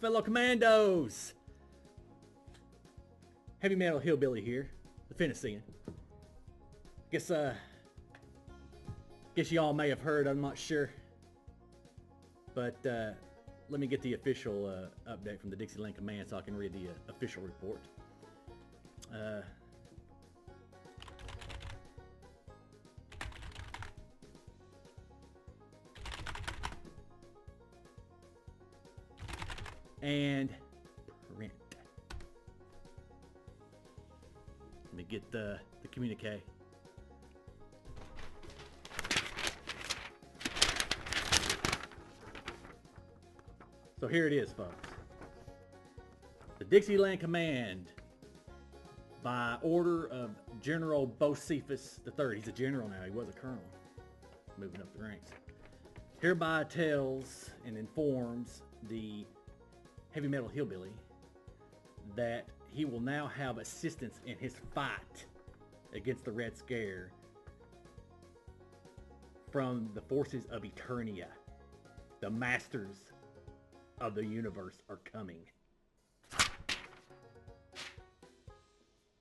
Fellow commandos! Heavy Metal Hillbilly here, the Finnissing. Guess, uh, guess y'all may have heard, I'm not sure. But, uh, let me get the official uh, update from the Dixieland Command so I can read the uh, official report. Uh, and print. Let me get the, the communique. So here it is, folks. The Dixieland Command, by order of General Bocephus III, he's a general now, he was a colonel, moving up the ranks, hereby tells and informs the heavy metal hillbilly that he will now have assistance in his fight against the Red Scare from the forces of Eternia. The masters of the universe are coming.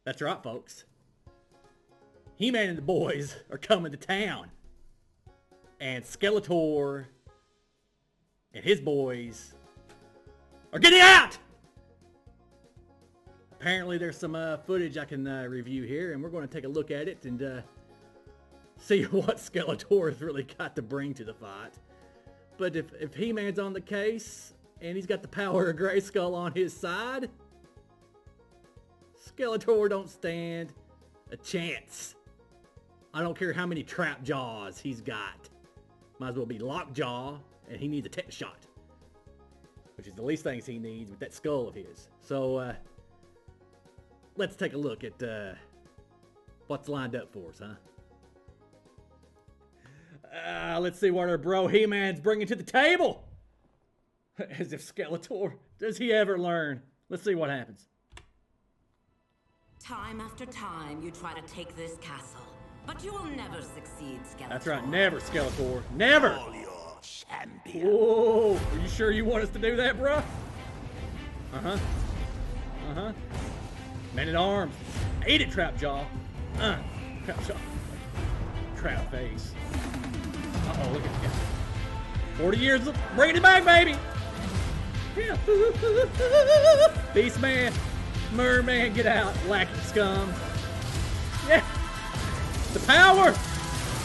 That's right, folks. He-Man and the boys are coming to town. And Skeletor and his boys are getting out! Apparently there's some uh, footage I can uh, review here, and we're going to take a look at it and uh, see what Skeletor has really got to bring to the fight. But if, if He-Man's on the case, and he's got the power of Grayskull on his side, Skeletor don't stand a chance. I don't care how many trap jaws he's got. Might as well be lockjaw, and he needs a tech shot which is the least things he needs with that skull of his. So, uh, let's take a look at uh, what's lined up for us, huh? Uh, let's see what our bro He-Man's bringing to the table. As if Skeletor, does he ever learn? Let's see what happens. Time after time, you try to take this castle, but you will never succeed, Skeletor. That's right, never, Skeletor. Never! Whoa, are you sure you want us to do that, bruh? Uh-huh. Uh-huh. Man at arms. Eat it, Trap Jaw. Uh, Trap Jaw. Trap face. Uh-oh, look at that. 40 years of bringing it back, baby. Yeah. Beast Man. Merman, get out. Lacking scum. Yeah. The power.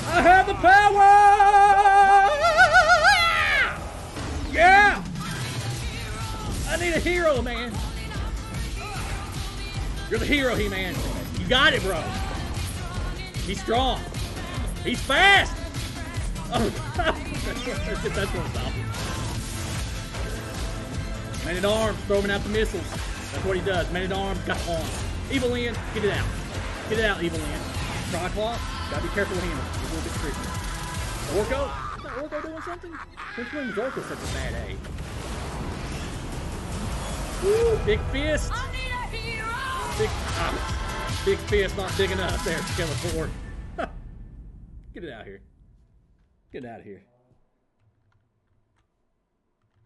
I have the power. I need a hero, man. You're the hero, He-Man. You got it, bro. He's strong. He's fast. Oh, that's. Man at arms, throwing out the missiles. That's what he does. Man at arms, got arms. Evil Lyn, get it out. Get it out, Evil Lyn. Triclops, gotta be careful with him. He's a little bit tricky. Orko, Orko doing something? Which one was Orko such a bad A? Big fist! I need a hero! Big, ah, big fist not big enough there, Skeletor. Get it out here. Get it out of here.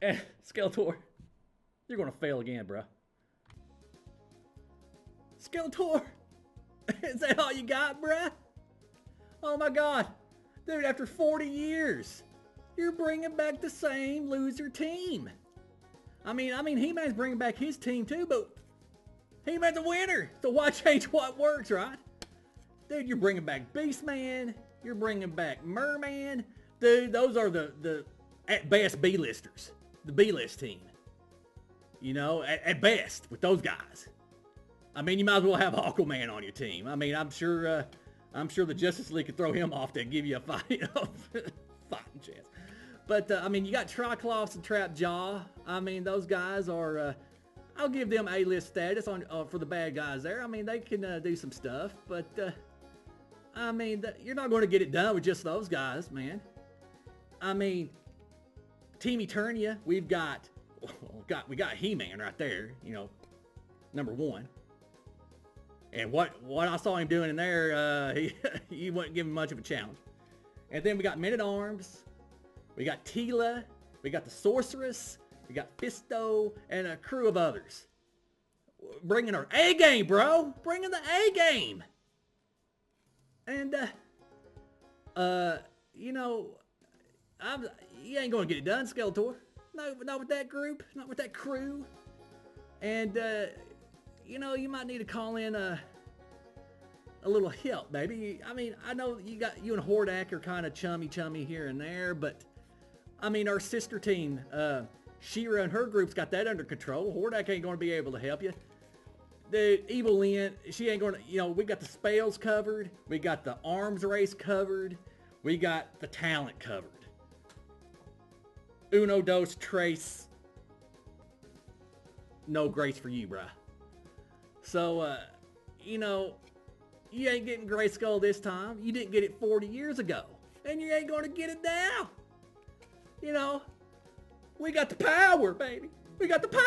Eh, Skeletor, you're gonna fail again, bruh. Skeletor! Is that all you got, bruh? Oh my god. Dude, after 40 years, you're bringing back the same loser team. I mean, I mean, He-Man's bringing back his team too, but He-Man's a winner. So why change what works, right? Dude, you're bringing back Beastman. You're bringing back Merman. Dude, those are the, the at best B-listers. The B-list team. You know, at, at, best with those guys. I mean, you might as well have Aquaman on your team. I mean, I'm sure uh, I'm sure the Justice League could throw him off to give you a fight, you know, fighting chance. But uh, I mean, you got Triclops and Trap Jaw. I mean, those guys are. Uh, I'll give them A-list status on uh, for the bad guys there. I mean, they can uh, do some stuff, but uh, I mean, you're not going to get it done with just those guys, man. I mean, Team Eternia, we've got, well, got we got He-Man right there, you know, number one. And what what I saw him doing in there, uh, he he wasn't giving much of a challenge. And then we got Men at Arms, we got Teela, we got the Sorceress, We got Fisto and a crew of others. Bringing our A game, bro. Bringing the A game. And, uh, uh, you know, I'm, you ain't gonna get it done, Skeletor. No, not with that group, not with that crew. And, uh, you know, you might need to call in a, a little help, baby. I mean, I know you got you and Hordak are kind of chummy, chummy here and there, but I mean, our sister team, uh, She-Ra and her group's got that under control. Hordak ain't gonna be able to help you. The Evil Lyn, she ain't gonna, you know, we got the spells covered. We got the arms race covered. We got the talent covered. Uno, dos, trace. No grace for you, bruh. So, uh, you know, you ain't getting Grayskull this time. You didn't get it 40 years ago. And you ain't gonna get it now you know, we got the power, baby. We got the power.